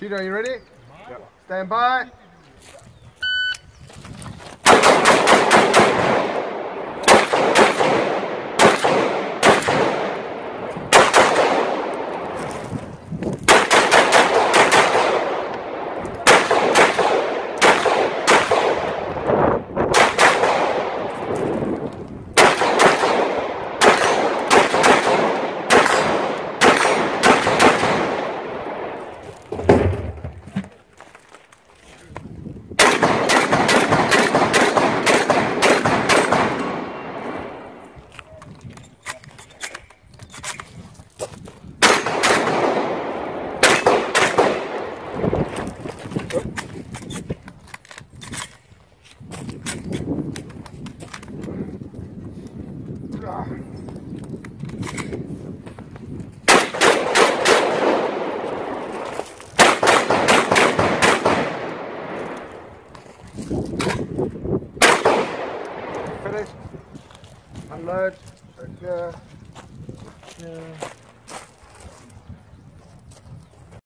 Shooter, are you ready? Yep. Stand by. Finished. Unload. Right there. Yeah.